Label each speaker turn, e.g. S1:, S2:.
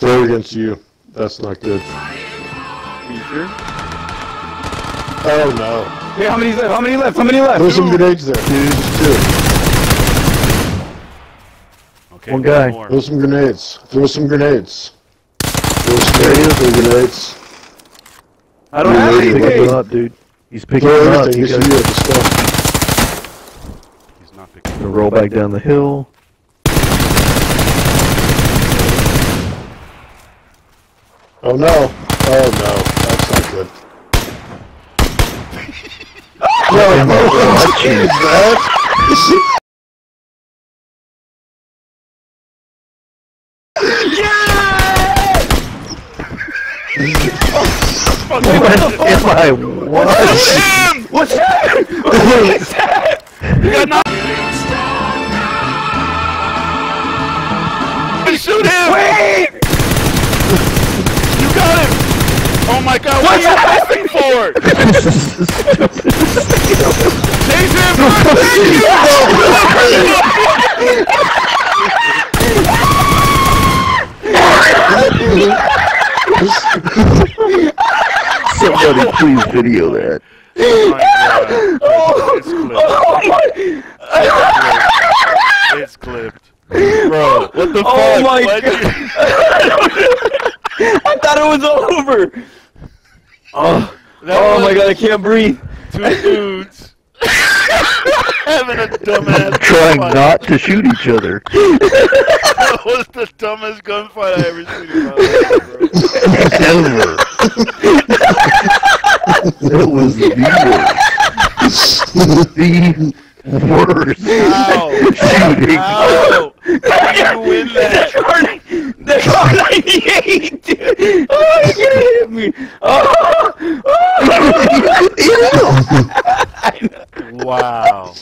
S1: Throw against you. That's not good.
S2: Are you sure?
S1: Oh no.
S2: Hey, how many left? How many left? How many left?
S1: Throw some grenades there. Just two.
S3: Okay,
S4: One guy.
S3: more.
S1: Throw some grenades. Throw some grenades. Throw some grenades. Throw grenades.
S2: I don't have
S1: He's
S4: He's
S2: anything.
S4: picking up, dude. He's picking
S1: Throw
S4: them up.
S1: everything.
S4: He's
S1: Just
S4: gonna,
S1: you have the stuff.
S3: He's not picking.
S4: gonna roll back down the hill.
S1: Oh no. Oh no. That's not good. no, what is that?
S4: What Am I what?
S2: what's that? What's that?
S3: Shoot him!
S2: Wait!
S3: You got him! Oh my god, what are you asking for? Chase
S4: Somebody please video that.
S3: Oh my god. It's clipped. It's clipped. Bro, what the
S2: Oh
S3: fuck?
S2: my
S3: Why'd
S2: God. I thought it was over. Oh,
S3: That
S2: oh my god, I can't breathe.
S3: Two dudes having a dumbass
S4: Trying
S3: gunfight.
S4: not to shoot each other.
S3: That was the dumbest gunfight I ever seen in my life, bro.
S4: Ever. It was the worst. The worst.
S3: How?
S4: Shooting.
S3: How? How did you win that?
S2: The car, the Kar98, dude. Oh, you're gonna hit me. Oh.
S3: Wow.